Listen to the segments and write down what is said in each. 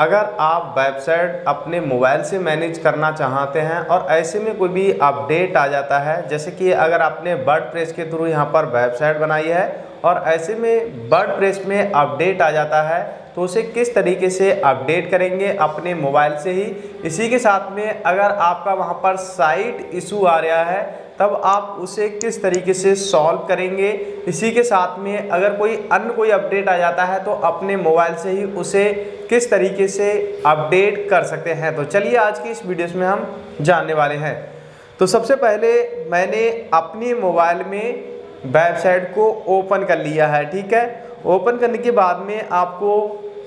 अगर आप वेबसाइट अपने मोबाइल से मैनेज करना चाहते हैं और ऐसे में कोई भी अपडेट आ जाता है, जैसे कि अगर आपने बर्ड प्रेस के थ्रू यहाँ पर वेबसाइट बनाई है और ऐसे में बर्ड प्रेस में अपडेट आ जाता है तो उसे किस तरीके से अपडेट करेंगे अपने मोबाइल से ही? इसी के साथ में अगर आपका वहाँ पर साइट इशू आ रहा है, तब आप उसे किस तरीके से सॉल्व करेंगे? इसी के साथ में अगर कोई अन्य कोई अपडेट आ जाता है तो अपने मोबाइल से ही उसे किस तरीके से अपडेट कर सकते हैं? तो चलिए आज की इस वीडियो में हम जानने वाले हैं। तो सबसे पहले मैंने अपने मोबाइल में वेबसाइट को ओपन कर लिया है, ठीक है? ओपन करने के बाद में आपको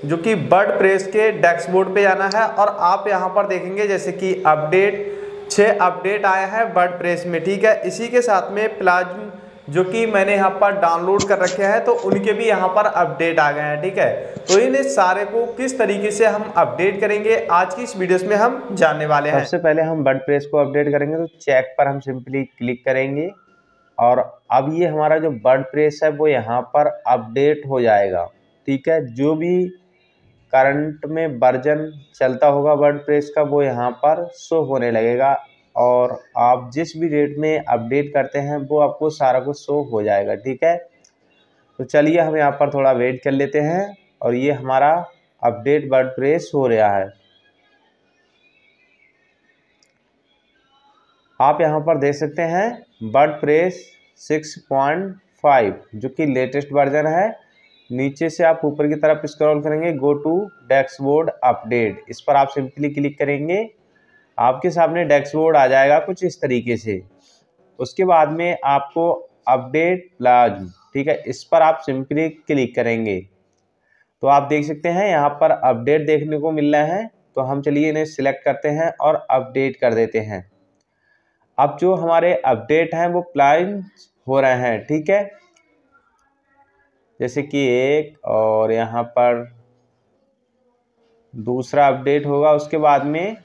जो कि बर्ड प्रेस के डैशबोर्ड पे जाना है और आप यहाँ पर देखेंगे जैसे कि अपडेट छः अपडेट आया है बर्ड प्रेस में, ठीक है? इसी के साथ में प्लाज्म जो कि मैंने यहाँ पर डाउनलोड कर रखे हैं तो उनके भी यहाँ पर अपडेट आ गए हैं, ठीक है? तो इन सारे को किस तरीके से हम अपडेट करेंगे? आज की इस वीडियो में हम जानने वाले हैं। सबसे पहले हम बर्ड प्रेस को अपडेट करेंगे तो चेक पर हम सिंपली क्लिक करेंगे और अब ये हमारा जो बर्ड प्रेस है, वो यहाँ पर अपडेट हो जाएगा, ठीक है? जो भी करंट में वर्जन चलता होगा वर्ड प्रेस का, वो यहाँ पर शो होने लगेगा। और आप जिस भी डेट में अपडेट करते हैं, वो आपको सारा कुछ शो हो जाएगा, ठीक है? तो चलिए हम यहाँ पर थोड़ा वेट कर लेते हैं और ये हमारा अपडेट वर्ड प्रेस हो रहा है। आप यहाँ पर देख सकते हैं, WordPress six point five, जो कि लेटेस्ट वर्जन है। नीचे से आप ऊपर की तरफ़ स्क्रॉल करेंगे गो टू डैक्सबोर्ड अपडेट इस पर आप सिंपली क्लिक करेंगे, आपके सामने डैक्सबोर्ड आ जाएगा कुछ इस तरीके से। उसके बाद में आपको अपडेट प्लाज्म, ठीक है? इस पर आप सिंपली क्लिक करेंगे। तो आप देख सकते हैं, यहाँ पर अपडेट देखने को मिल रहा है। तो हम चलिए इन्हें सिलेक्ट करते हैं और अपडेट कर देते हैं। अब जो हमारे अपडेट हैं, वो प्लान हो रहे हैं, ठीक है? जैसे कि एक और यहाँ पर दूसरा अपडेट होगा, उसके बाद में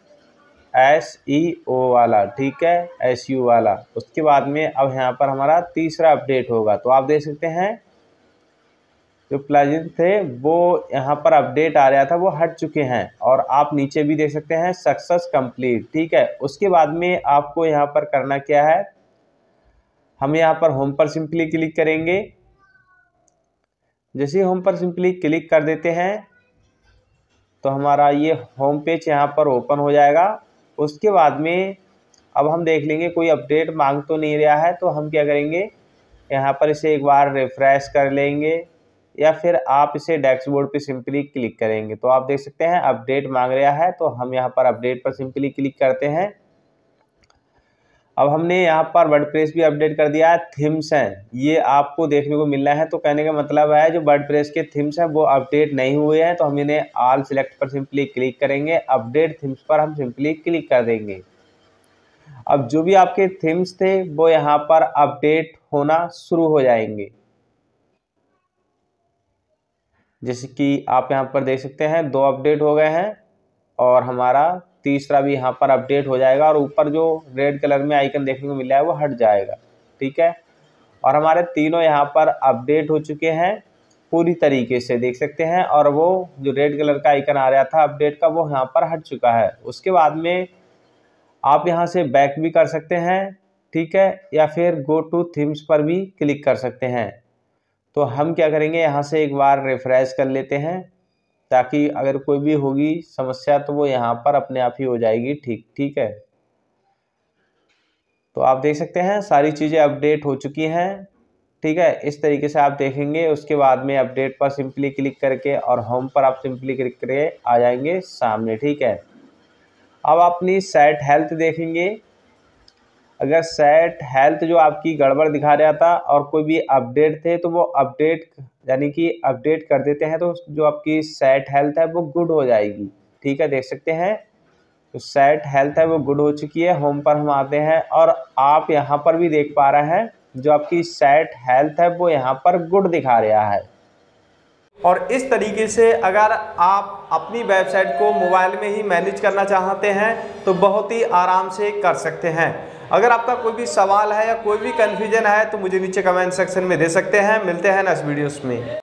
एस ई ओ वाला, ठीक है? एस यू वाला। उसके बाद में अब यहाँ पर हमारा तीसरा अपडेट होगा। तो आप देख सकते हैं, जो प्लगइन थे, वो यहाँ पर अपडेट आ रहा था, वो हट चुके हैं। और आप नीचे भी देख सकते हैं, सक्सेस कंप्लीट, ठीक है? उसके बाद में आपको यहाँ पर करना क्या है, हम यहाँ पर होम पर सिंपली क्लिक करेंगे। जैसे होम पर सिंपली क्लिक कर देते हैं तो हमारा ये होम पेज यहाँ पर ओपन हो जाएगा। उसके बाद में अब हम देख लेंगे, कोई अपडेट मांग तो नहीं रहा है तो हम क्या करेंगे? यहाँ पर इसे एक बार रिफ़्रेश कर लेंगे, या फिर आप इसे डैशबोर्ड पे सिंपली क्लिक करेंगे। तो आप देख सकते हैं अपडेट मांग रहा है तो हम यहाँ पर अपडेट पर सिंपली क्लिक करते हैं। अब हमने यहाँ पर वर्ड प्रेस भी अपडेट कर दिया है थीम्स हैं। ये आपको देखने को मिलना है तो कहने का मतलब है जो वर्ड प्रेस के थीम्स हैं, वो अपडेट नहीं हुए हैं तो हम इन्हें आल सिलेक्ट पर सिंपली क्लिक करेंगे। अपडेट थीम्स पर हम सिंपली क्लिक कर देंगे। अब जो भी आपके थीम्स थे, वो यहाँ पर अपडेट होना शुरू हो जाएँगे। जैसे कि आप यहाँ पर देख सकते हैं, दो अपडेट हो गए हैं, और हमारा तीसरा भी यहाँ पर अपडेट हो जाएगा और ऊपर जो रेड कलर में आइकन देखने को मिला है वो हट जाएगा, ठीक है? और हमारे तीनों यहाँ पर अपडेट हो चुके हैं पूरी तरीके से, देख सकते हैं? और वो जो रेड कलर का आइकन आ रहा था अपडेट का वो यहाँ पर हट चुका है। उसके बाद में आप यहाँ से बैक भी कर सकते हैं, ठीक है? या फिर गो टू थीम्स पर भी क्लिक कर सकते हैं। तो हम क्या करेंगे? यहाँ से एक बार रिफ्रेश कर लेते हैं। ताकि अगर कोई भी होगी समस्या तो वो यहाँ पर अपने आप ही हो जाएगी, ठीक ठीक है? तो आप देख सकते हैं, सारी चीज़ें अपडेट हो चुकी हैं, ठीक है? इस तरीके से आप देखेंगे, उसके बाद में अपडेट पर सिंपली क्लिक करके और होम पर आप सिंपली क्लिक करके आ जाएँगे सामने, ठीक है? अब अपनी सेट हेल्थ देखेंगे अगर सेट हेल्थ जो आपकी गड़बड़ दिखा रहा था और कोई भी अपडेट थे तो वो अपडेट यानी कि अपडेट कर देते हैं तो जो आपकी सेट हेल्थ है, वो गुड हो जाएगी। ठीक है, देख सकते हैं। तो सेट हेल्थ है, वो गुड हो चुकी है। होम पर हम आते हैं और आप यहाँ पर भी देख पा रहे हैं, जो आपकी सेट हेल्थ है, वो यहाँ पर गुड दिखा रहा है। और इस तरीके से अगर आप अपनी वेबसाइट को मोबाइल में ही मैनेज करना चाहते हैं तो बहुत ही आराम से कर सकते हैं। अगर आपका कोई भी सवाल है या कोई भी कन्फ्यूज़न है तो मुझे नीचे कमेंट सेक्शन में दे सकते हैं। मिलते हैं नेक्स्ट वीडियोस में।